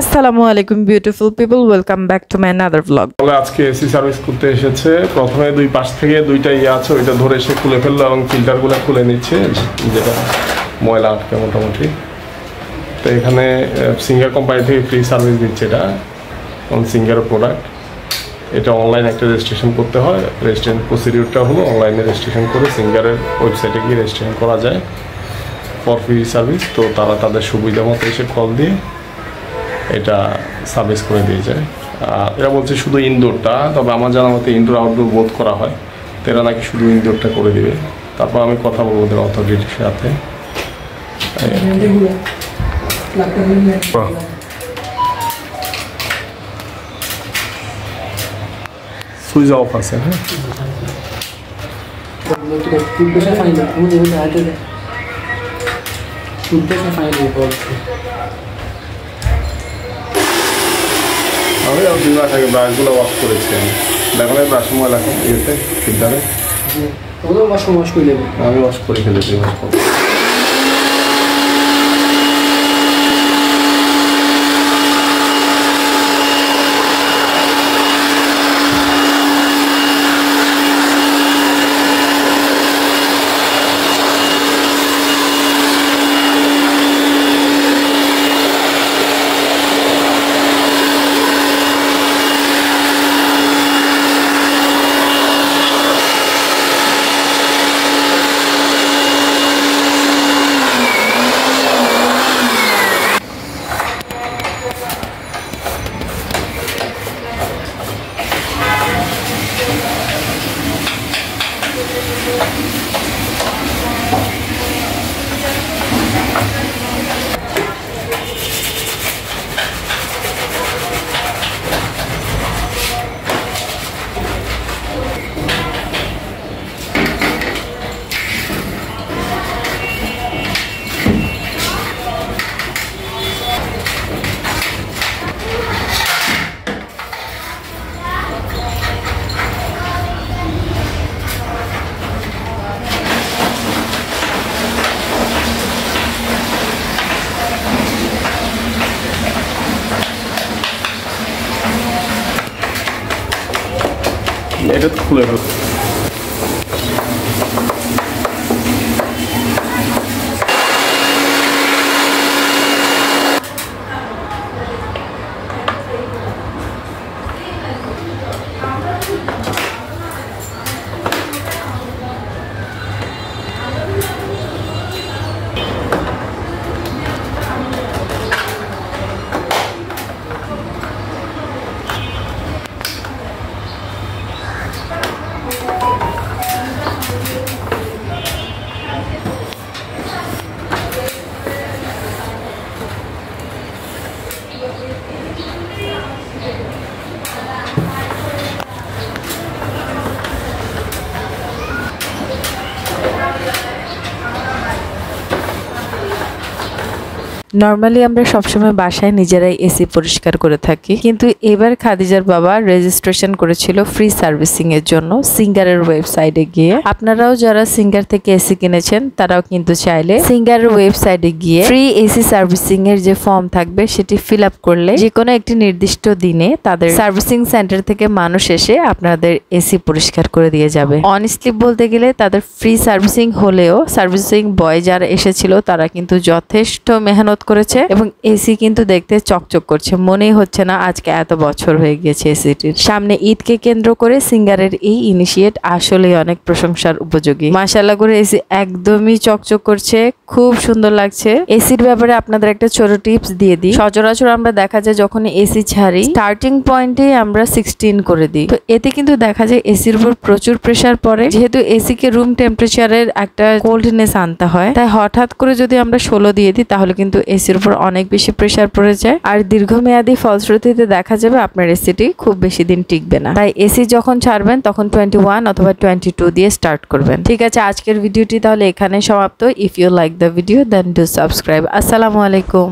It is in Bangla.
আসসালামু আলাইকুম beautiful people welcome back to my another blog বলে আজকে এসি সার্ভিস করতে এসেছে। প্রথমে দুই পাশ থেকে দুইটা ইয়ে আছে, ওইটা ধরে এসে খুলে ফেলল এবং ফিল্টারগুলো খুলে নিচ্ছে। যেটা ময়লা আটকে মোটামুটি। তো এখানে সিঙ্গার কোম্পানি থেকে ফ্রি সার্ভিস দিচ্ছে এটা সিঙ্গার প্রোডাক্ট এটা অনলাইন একটা রেজিস্ট্রেশন করতে হয়। রেজিস্ট্রেশন প্রসিডিউরটা হলো অনলাইনে রেজিস্ট্রেশন করে সিঙ্গারের ওয়েবসাইটে গিয়ে রেজিস্ট্রেশন করা যায় ফর ফ্রি সার্ভিস তো তারা তাদের সুবিধা মতো এসে কল দিয়ে এটা সার্ভিস করে দিয়ে যায়। আর এরা বলছে শুধু ইনডোরটা তবে আমার জানা মতে ইনডোর আউটডোর বোধ করা হয়। তো এরা নাকি শুধু ইনডোরটা করে দিবে। তারপর আমি কথা বলব ওদের অথরিটির সাথে। সুইচ অফ আছে হ্যাঁ? আমি আর দুই মাস আগে ব্রাশগুলো ওয়াশ করেছি আমি দেখো না ব্রাশ সময় এখন ইয়েতে ফিল্টারে ওগুলো মাস ওয়াশ করে নেবে আমি ওয়াশ করে ফেলেছি ওয়াশ করে। এটা খুলে ফেলো। নর্মালি আমরা সবসময় বাসায় নিজেরাই এসি পরিষ্কার করে থাকি। কিন্তু এবার খাদিজার বাবা রেজিস্ট্রেশন করেছিল ফ্রি সার্ভিসিং এর জন্য সিঙ্গারের ওয়েবসাইটে গিয়ে। আপনারাও যারা সিঙ্গার থেকে এসি কিনেছেন, তারাও কিন্তু চাইলে সিঙ্গারের ওয়েবসাইটে গিয়ে ফ্রি এসি সার্ভিসিং এর যে ফর্ম থাকবে, সেটি ফিল আপ করলে যে কোনো একটি নির্দিষ্ট দিনে তাদের সার্ভিসিং সেন্টার থেকে মানুষ এসে আপনাদের এসি পরিষ্কার করে দিয়ে যাবে। অনেস্টলি বলতে গেলে তাদের ফ্রি সার্ভিসিং হলেও সার্ভিসিং বয় যারা এসেছিল, তারা কিন্তু যথেষ্ট মেহনত করেছে এবং এসি কিন্তু দেখতে চকচক করছে। মনেই হচ্ছে না আজকে এত বছর হয়ে গেছে এসিটির। সামনে ঈদকে কেন্দ্র করে সিঙ্গারের এই ইনিশিয়েট আসলে অনেক প্রশংসার উপযোগী। মাসাল্লাহ করে এসি একদমই চকচক করছে, খুব সুন্দর লাগছে। এসির ব্যাপারে আপনাদের একটা ছোট টিপস দিয়ে দিই। সচরাচর আমরা দেখা যায় যখন এসি ছাড়ি স্টার্টিং পয়েন্টে আমরা সিক্সটিন করে দিই। তো এতে কিন্তু দেখা যায় এসির উপর প্রচুর প্রেসার পড়ে। যেহেতু এসি কে রুম টেম্পারেচারের একটা কোল্ডনেস আনতে হয়, তাই হঠাৎ করে যদি আমরা ষোলো দিয়ে দিই, তাহলে কিন্তু এসির উপর অনেক বেশি প্রেসার পড়ে যায়। আর দীর্ঘমেয়াদী ফলশ্রুতিতে দেখা যাবে আপনার এসিটি খুব বেশি দিন টিকবে না। তাই এসি যখন ছাড়বেন, তখন টোয়েন্টি ওয়ান অথবা টোয়েন্টি টু দিয়ে স্টার্ট করবেন। ঠিক আছে, আজকের ভিডিওটি তাহলে এখানে সমাপ্ত। If you like the video then do subscribe আসসালামু আলাইকুম।